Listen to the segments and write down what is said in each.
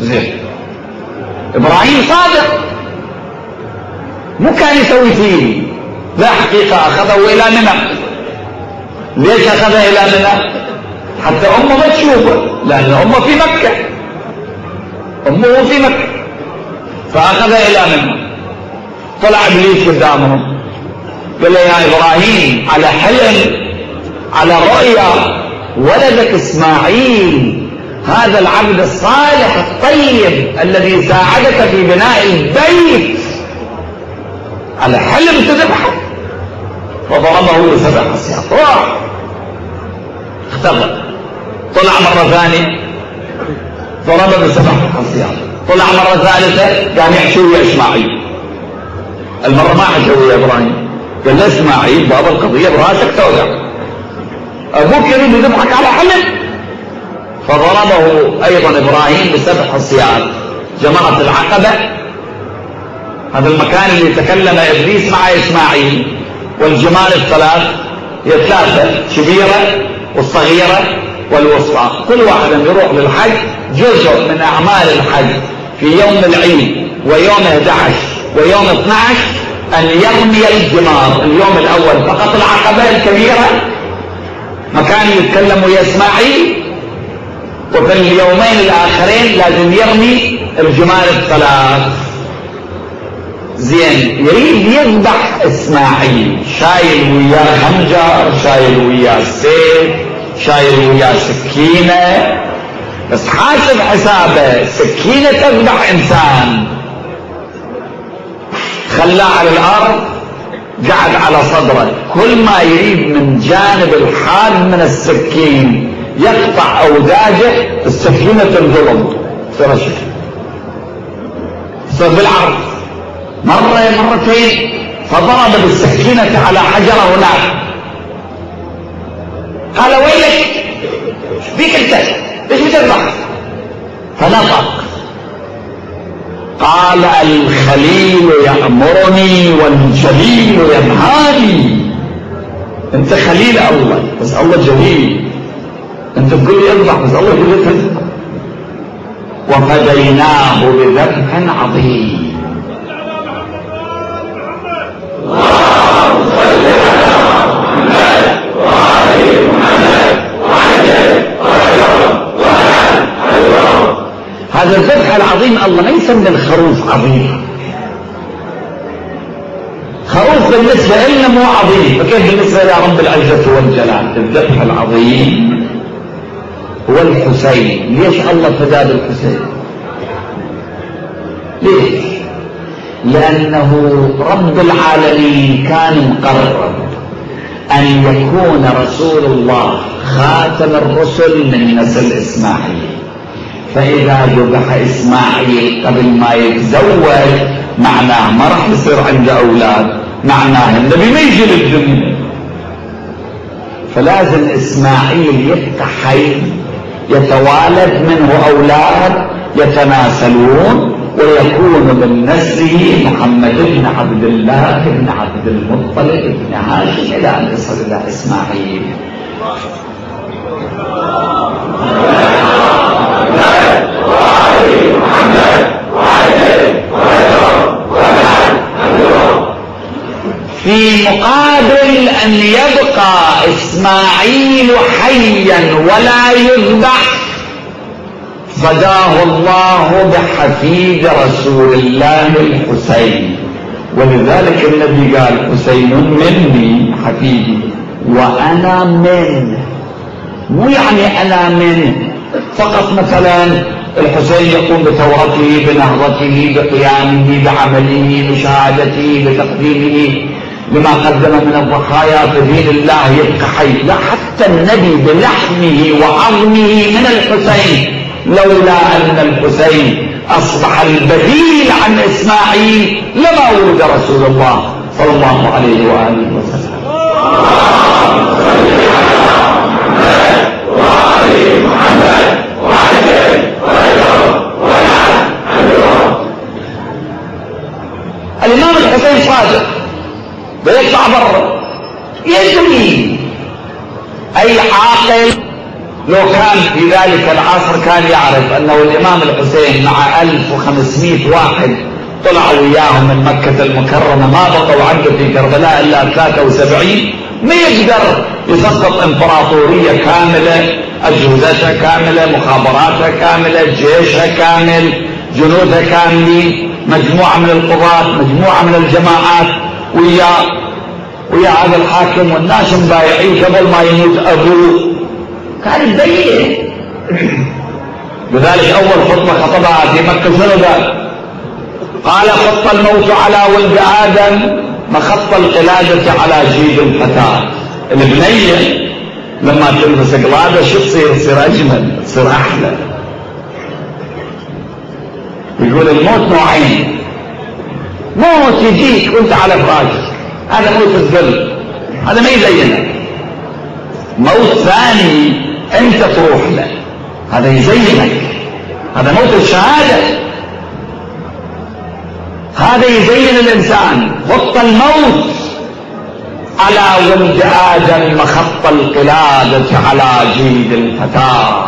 زين. إبراهيم صادق. مو كان يسوي فيه. لا حقيقة أخذه إلى منى. ليش أخذه إلى منى؟ حتى أمه ما تشوفه لأن أمه في مكة. أمه في مكة. فأخذه إلى منى. طلع إبليس قدامهم. قال له يا إبراهيم على حلم على رؤيا ولدك إسماعيل. هذا العبد الصالح الطيب الذي ساعدك في بناء البيت. على حلم تذبحه فضربه بسبع حصيات راح اختفى طلع مرة ثانية. ضربه بسبع حصيات طلع مرة ثالثة. قام يحشو ويا إسماعيل. المرة ما حشو ويا إبراهيم. قال له إسماعيل بابا القضية براسك توقع. أبوك يريد يذبحك على حلم فضربه أيضا إبراهيم بسبع حصيات جمرة العقبة هذا المكان اللي تكلم إبليس مع إسماعيل والجمال الثلاث هي ثلاثة كبيرة والصغيرة والوسطى. كل واحد يروح للحج جزء من أعمال الحج. في يوم العيد ويوم 11 ويوم 12 أن يرمي الجمار. اليوم الأول فقط العقبة الكبيرة. مكان يتكلم ويا إسماعيل وفي اليومين الآخرين لازم يرمي الجمال الثلاث. زين يريد يذبح إسماعيل. شايل وياه خنجر شايل وياه سيف شايل وياه سكينة. بس حاسب حسابه سكينة تذبح إنسان. خلاه على الأرض قعد على صدره. كل ما يريد من جانب الحاد من السكين يقطع اوداجه السكينه تنضرب ترى شكل بالعرض. مرة مرتين فضرب بالسكينة على حجرة هناك. قال ويلك؟ بيك أنت؟ ليش بتذبح فنطق. قال الخليل يأمرني والجليل ينهاني. أنت خليل الله بس الله جليل. أنت تقول لي اذبح بس الله يقول تذبح وفديناه بذبح عظيم. هذا الذبح العظيم الله ما يسمي الخروف عظيم. خروف بالنسبة لنا مو عظيم. فكيف بالنسبة لرب العزة والجلال؟ الذبح العظيم. هو الحسين ليش الله فدى بالحسين؟ ليش؟ لأنه رب العالمين كان مقرر أن يكون رسول الله خاتم الرسل من نسل إسماعيل. فإذا ذبح إسماعيل قبل ما يتزوج معناه ما راح يصير عنده أولاد معناه النبي ما يجي للدنيا. فلازم إسماعيل يبقى حي يتوالد منه أولاد يتناسلون ويكون من نسله محمد بن عبد الله بن عبد المطلب بن هاشم إلى أن يصل إلى إسماعيل. في مقابل أن يبقى إسماعيل حيا ولا يذبح. فداه الله بحفيد رسول الله الحسين. ولذلك النبي قال حسين مني حفيدي وأنا منه مو يعني أنا منه فقط مثلا الحسين يقوم بثورته بنهضته بقيامه بعمله بشهادته بتقديمه. لما قدم من الضحايا دين الله يبقى حي. لا حتى النبي بلحمه وعظمه من الحسين لولا أن الحسين أصبح البديل عن إسماعيل لما ولد رسول الله صلى الله عليه وآله وسلم الامام الحسين صادق بيطلع برا يدري أي عاقل لو كان في ذلك العصر كان يعرف أنه الإمام الحسين مع 1500 واحد طلعوا وياهم من مكة المكرمة ما بقوا عنده في كربلاء إلا 73 ما يقدر يسقط إمبراطورية كاملة أجهزتها كاملة مخابراتها كاملة جيشها كامل جنودها كاملين. مجموعة من القضاة مجموعة من الجماعات ويا ويا هذا الحاكم والناس مبايعين قبل ما يموت أبوه. كان يبين لذلك أول خطبة خطبها في مكة. شنو قال؟ خط الموت على ولد آدم مخط القلادة على جيد الفتاة. البنية لما تلبس قلادة شو تصير؟ تصير أجمل تصير أحلى. يقول الموت نوعين. موت يجيك وانت على فراشك هذا موت الذل هذا ما يزينك موت ثاني انت تروح له. هذا يزينك. هذا موت الشهادة. هذا يزين الإنسان. خط الموت. على ولد آدم مخط القلادة على جيد الفتاة.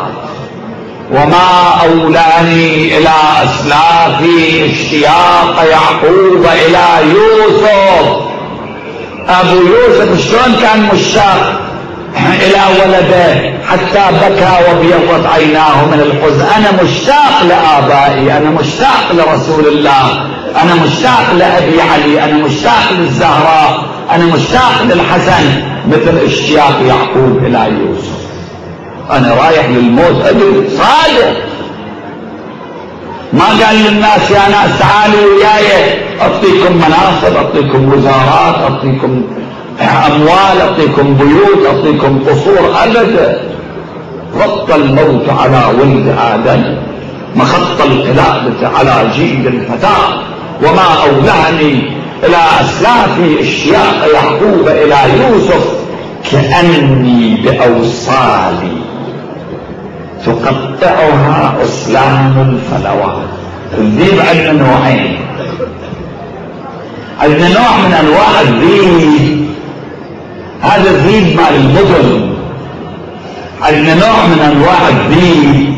وما أولاني إلى أسلافي اشتياق يعقوب إلى يوسف. أبو يوسف شلون كان مشتاق إلى ولده حتى بكى وبيضت عيناه من الحزن أنا مشتاق لآبائي أنا مشتاق لرسول الله أنا مشتاق لأبي علي أنا مشتاق للزهراء أنا مشتاق للحسن مثل اشتياق يعقوب إلى يوسف. أنا رايح للموت ادري صادق. ما قال للناس يا ناس تعالوا وياي. أعطيكم مناصب أعطيكم وزارات أعطيكم أموال أعطيكم بيوت أعطيكم قصور. أبدا. خط الموت على ولد آدم. مخط القلادة على جيد الفتاة. وما اولعني إلى اسلافي إشياء يعقوب إلى يوسف كأني بأوصالي. تقطعها أسلام الفلوات الذيب عندنا نوعين عندنا نوع من أنواع الذيب. هذا الذيب مال المدن عندنا نوع من أنواع الذيب.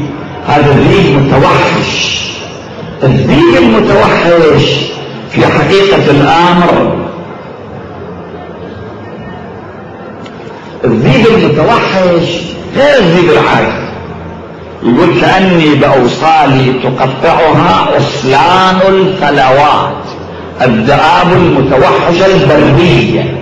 هذا الذيب متوحش. الذيب المتوحش في حقيقة الأمر. الذيب المتوحش غير الذيب العادي. يقول كأني بأوصالي تقطعها أصلان الفلوات الذئاب المتوحشة البرية.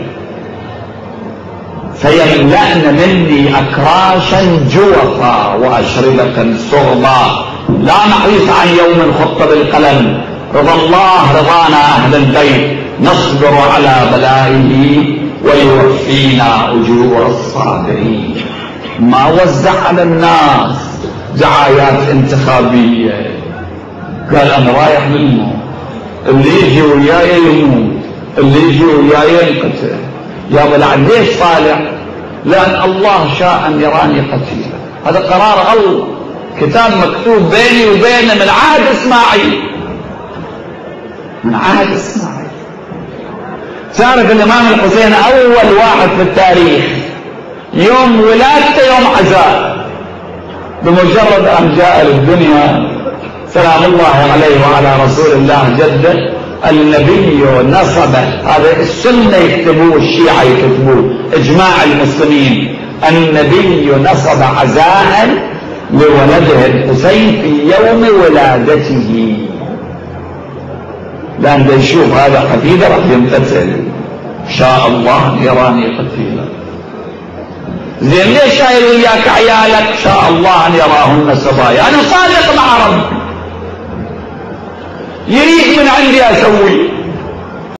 فيملأن مني أكراشا جوفا وأشربة صغبا. لا نحيص عن يوم خط بالقلم. رضا الله رضانا أهل البيت. نصبر على بلائه ويوفينا أجور الصابرين. ما وزع على الناس دعايات انتخابية. قال أنا رايح للموت اللي يجي وياي يموت اللي يجي وياي ينقتل. يا ولع ليش طالع لأن الله شاء أن يراني قتيلا. هذا قرار الله كتاب مكتوب بيني وبينه من عهد إسماعيل. من عهد إسماعيل. تعرف الإمام الحسين أول واحد في التاريخ. يوم ولادته يوم عزاء. بمجرد أن جاء للدنيا سلام الله عليه وعلى رسول الله جده النبي نصب. هذا السنة يكتبوه الشيعة يكتبوه إجماع المسلمين. النبي نصب عزاء لولده الحسين في يوم ولادته. لأن يشوف هذا قتيل راح ينقتل شاء الله يراني قتيلا. زين ليش شايل وياك عيالك؟ شاء الله أن يراهن سبايا أنا صادق مع ربي. يريد من عندي أسوي.